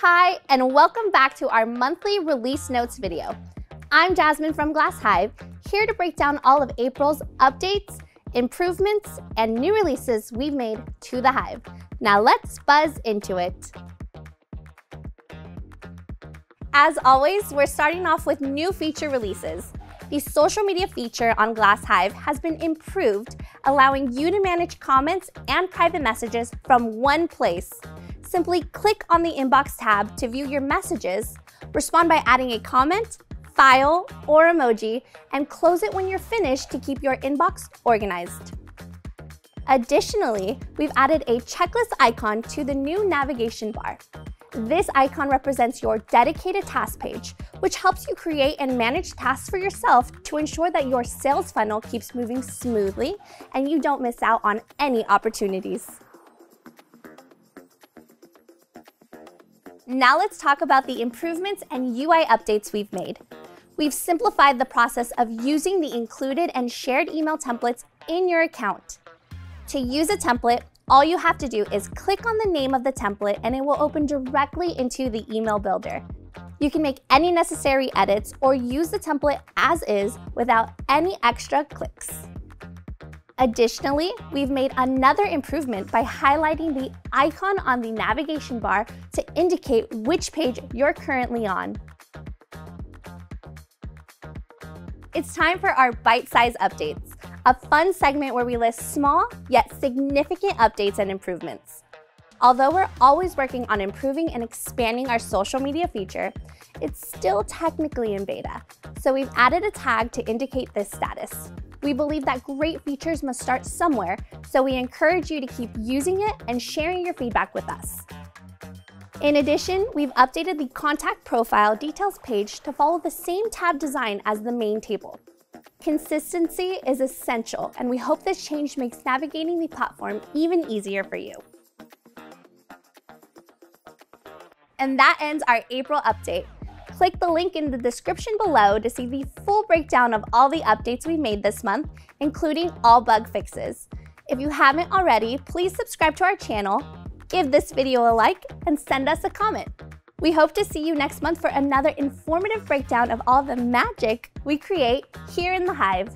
Hi, and welcome back to our monthly release notes video. I'm Jasmine from GlassHive, here to break down all of April's updates, improvements, and new releases we've made to the Hive. Now let's buzz into it. As always, we're starting off with new feature releases. The social media feature on GlassHive has been improved, allowing you to manage comments and private messages from one place. Simply click on the Inbox tab to view your messages, respond by adding a comment, file, or emoji, and close it when you're finished to keep your inbox organized. Additionally, we've added a checklist icon to the new navigation bar. This icon represents your dedicated task page, which helps you create and manage tasks for yourself to ensure that your sales funnel keeps moving smoothly and you don't miss out on any opportunities. Now let's talk about the improvements and UI updates we've made. We've simplified the process of using the included and shared email templates in your account. To use a template, all you have to do is click on the name of the template and it will open directly into the email builder. You can make any necessary edits or use the template as is without any extra clicks. Additionally, we've made another improvement by highlighting the icon on the navigation bar to indicate which page you're currently on. It's time for our bite-size updates, a fun segment where we list small yet significant updates and improvements. Although we're always working on improving and expanding our social media feature, it's still technically in beta, so we've added a tag to indicate this status. We believe that great features must start somewhere, so we encourage you to keep using it and sharing your feedback with us. In addition, we've updated the Contact Profile Details page to follow the same tab design as the main table. Consistency is essential, and we hope this change makes navigating the platform even easier for you. And that ends our April update. Click the link in the description below to see the full breakdown of all the updates we made this month, including all bug fixes. If you haven't already, please subscribe to our channel, give this video a like, and send us a comment. We hope to see you next month for another informative breakdown of all the magic we create here in the Hive.